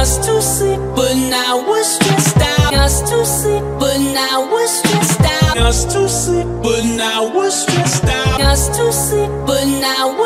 Us to sleep, but now we're stressed out. Us to sleep, but now we're stressed out. Us to sleep, but now we're stressed out. Us to sleep, but now.